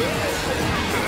Yeah!